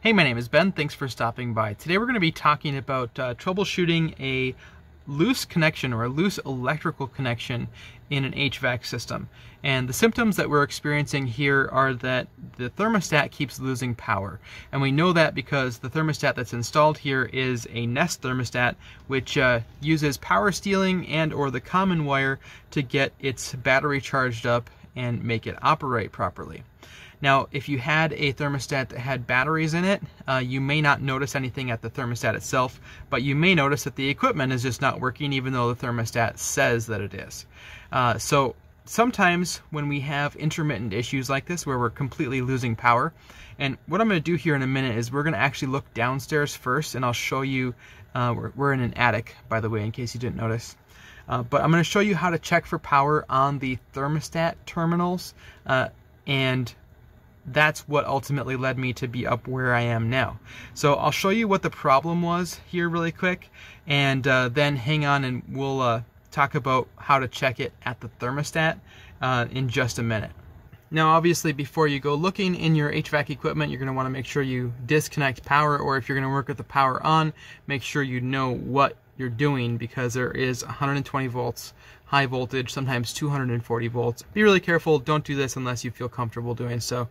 Hey, my name is Ben. Thanks for stopping by. Today we're going to be talking about uh, troubleshooting a loose connection or a loose electrical connection in an HVAC system. And the symptoms that we're experiencing here are that the thermostat keeps losing power. And we know that because the thermostat that's installed here is a Nest thermostat, which uh, uses power stealing and or the common wire to get its battery charged up and make it operate properly. Now, if you had a thermostat that had batteries in it, uh, you may not notice anything at the thermostat itself, but you may notice that the equipment is just not working even though the thermostat says that it is. Uh, so sometimes when we have intermittent issues like this where we're completely losing power, and what I'm going to do here in a minute is we're going to actually look downstairs first and I'll show you, uh, we're, we're, in an attic by the way in case you didn't notice. Uh, but I'm going to show you how to check for power on the thermostat terminals uh, and that's what ultimately led me to be up where I am now. So I'll show you what the problem was here really quick and uh, then hang on and we'll uh, talk about how to check it at the thermostat uh, in just a minute. Now obviously before you go looking in your HVAC equipment you're going to want to make sure you disconnect power or if you're going to work with the power on make sure you know what you're doing because there is 120 volts high voltage, sometimes 240 volts. Be really careful, don't do this unless you feel comfortable doing so.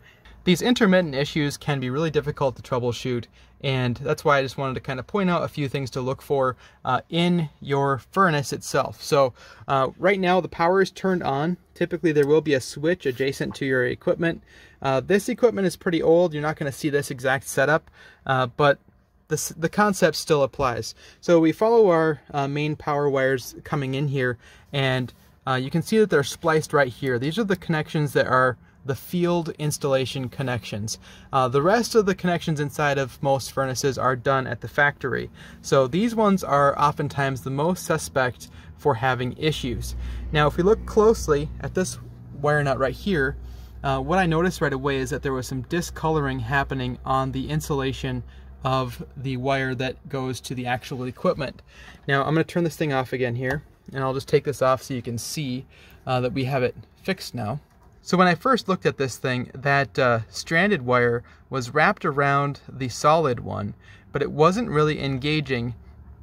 These intermittent issues can be really difficult to troubleshoot, and that's why I just wanted to kind of point out a few things to look for uh, in your furnace itself. So uh, right now the power is turned on. Typically there will be a switch adjacent to your equipment. Uh, this equipment is pretty old. You're not going to see this exact setup, uh, but the, the concept still applies. So we follow our uh, main power wires coming in here, and uh, you can see that they're spliced right here. These are the connections that are the field installation connections. Uh, the rest of the connections inside of most furnaces are done at the factory. So these ones are oftentimes the most suspect for having issues. Now if we look closely at this wire nut right here, uh, what I noticed right away is that there was some discoloring happening on the insulation of the wire that goes to the actual equipment. Now I'm going to turn this thing off again here and I'll just take this off so you can see uh, that we have it fixed now. So when I first looked at this thing, that uh, stranded wire was wrapped around the solid one, but it wasn't really engaging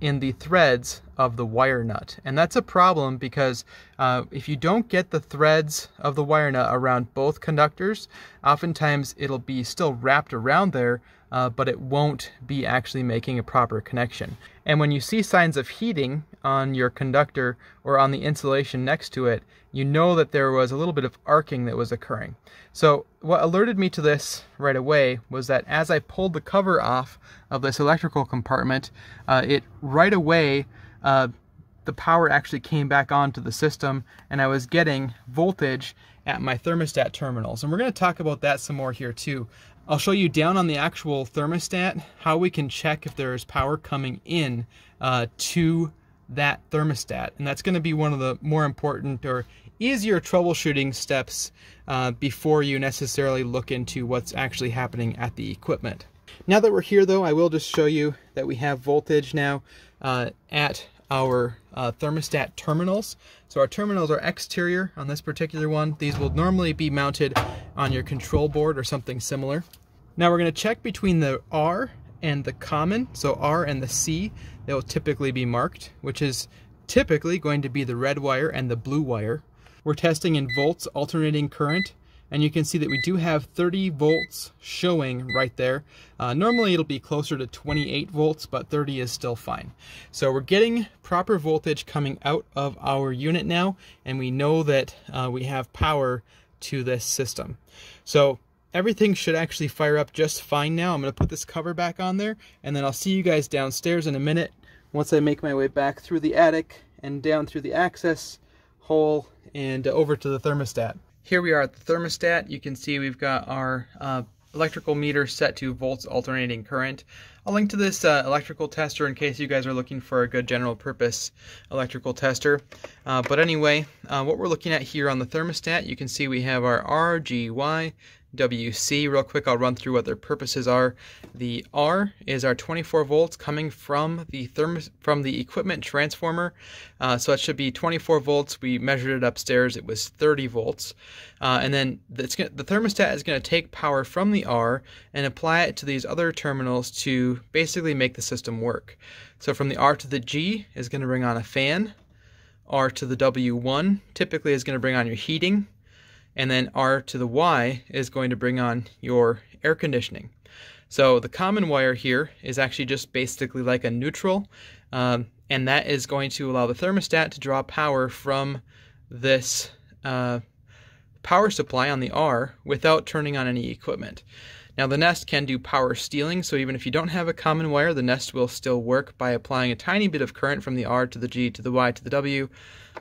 in the threads of the wire nut. And that's a problem because uh, if you don't get the threads of the wire nut around both conductors, oftentimes it'll be still wrapped around there, uh, but it won't be actually making a proper connection. And when you see signs of heating on your conductor or on the insulation next to it, you know that there was a little bit of arcing that was occurring. So what alerted me to this right away was that as I pulled the cover off of this electrical compartment, uh, it right away uh, the power actually came back onto the system and I was getting voltage at my thermostat terminals. And we're going to talk about that some more here too. I'll show you down on the actual thermostat how we can check if there is power coming in uh, to that thermostat. And that's going to be one of the more important or easier troubleshooting steps uh, before you necessarily look into what's actually happening at the equipment. Now that we're here though, I will just show you that we have voltage now uh, at our uh, thermostat terminals. So our terminals are exterior on this particular one. These will normally be mounted on your control board or something similar. Now we're going to check between the R and the common, so R and the C, they'll typically be marked, which is typically going to be the red wire and the blue wire. We're testing in volts alternating current and you can see that we do have 30 volts showing right there. Uh, normally it'll be closer to 28 volts, but 30 is still fine. So we're getting proper voltage coming out of our unit now, and we know that uh, we have power to this system. So everything should actually fire up just fine now. I'm gonna put this cover back on there, and then I'll see you guys downstairs in a minute once I make my way back through the attic and down through the access hole and over to the thermostat. Here we are at the thermostat. You can see we've got our uh, electrical meter set to volts alternating current. I'll link to this uh, electrical tester in case you guys are looking for a good general purpose electrical tester. Uh, but anyway, uh, what we're looking at here on the thermostat, you can see we have our R, G, Y, WC. Real quick, I'll run through what their purposes are. The R is our 24 volts coming from the thermos from the equipment transformer. Uh, so it should be 24 volts. We measured it upstairs. It was 30 volts. Uh, and then the thermostat is going to take power from the R and apply it to these other terminals to basically make the system work. So from the R to the G is going to bring on a fan. R to the W1 typically is going to bring on your heating and then R to the Y is going to bring on your air conditioning. So the common wire here is actually just basically like a neutral, um, and that is going to allow the thermostat to draw power from this uh, power supply on the R without turning on any equipment. Now the Nest can do power stealing, so even if you don't have a common wire, the Nest will still work by applying a tiny bit of current from the R to the G to the Y to the W,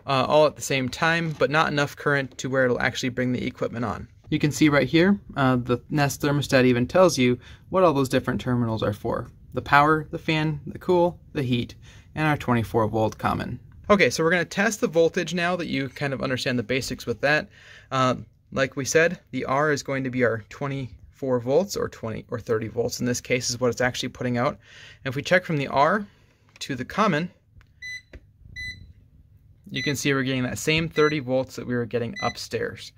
uh, all at the same time, but not enough current to where it'll actually bring the equipment on. You can see right here, uh, the Nest thermostat even tells you what all those different terminals are for. The power, the fan, the cool, the heat, and our 24 volt common. Okay, so we're going to test the voltage now that you kind of understand the basics with that. Uh, like we said, the R is going to be our 20 4 volts or 20 or 30 volts in this case is what it's actually putting out. And if we check from the R to the common, you can see we're getting that same 30 volts that we were getting upstairs.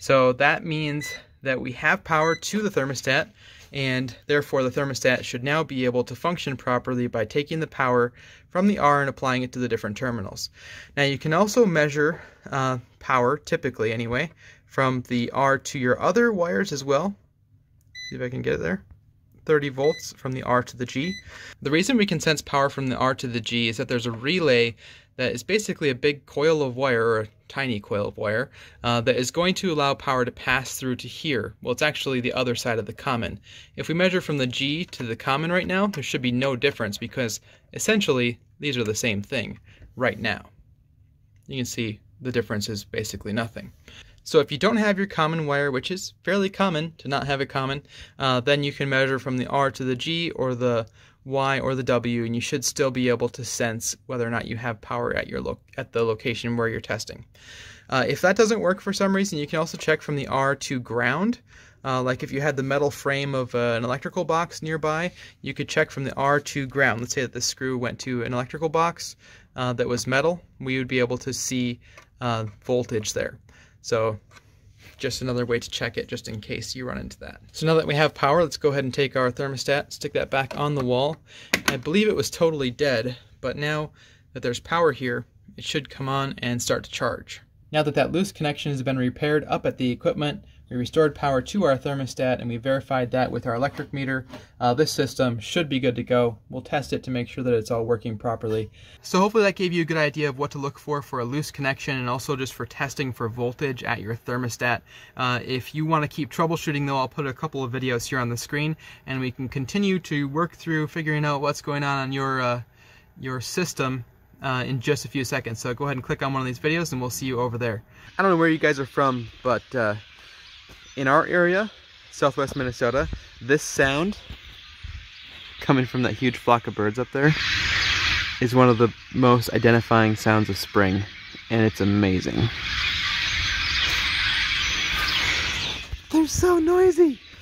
So that means that we have power to the thermostat and therefore the thermostat should now be able to function properly by taking the power from the R and applying it to the different terminals. Now you can also measure uh, power, typically anyway, from the R to your other wires as well. See if I can get it there. 30 volts from the R to the G. The reason we can sense power from the R to the G is that there's a relay that is basically a big coil of wire, or a tiny coil of wire, uh, that is going to allow power to pass through to here. Well, it's actually the other side of the common. If we measure from the G to the common right now, there should be no difference because essentially these are the same thing right now. You can see the difference is basically nothing. So if you don't have your common wire, which is fairly common to not have it common, uh, then you can measure from the R to the G or the Y or the W, and you should still be able to sense whether or not you have power at your at the location where you're testing. Uh, if that doesn't work for some reason, you can also check from the R to ground. Uh, like if you had the metal frame of uh, an electrical box nearby, you could check from the R to ground. Let's say that the screw went to an electrical box uh, that was metal, we would be able to see uh, voltage there. So just another way to check it just in case you run into that. So now that we have power, let's go ahead and take our thermostat, stick that back on the wall. I believe it was totally dead, but now that there's power here, it should come on and start to charge. Now that that loose connection has been repaired up at the equipment, we restored power to our thermostat and we verified that with our electric meter. Uh, this system should be good to go. We'll test it to make sure that it's all working properly. So hopefully that gave you a good idea of what to look for for a loose connection and also just for testing for voltage at your thermostat. Uh, if you want to keep troubleshooting though, I'll put a couple of videos here on the screen and we can continue to work through figuring out what's going on on your, uh, your system uh, in just a few seconds. So go ahead and click on one of these videos and we'll see you over there. I don't know where you guys are from, but uh, in our area, southwest Minnesota, this sound coming from that huge flock of birds up there is one of the most identifying sounds of spring, and it's amazing. They're so noisy!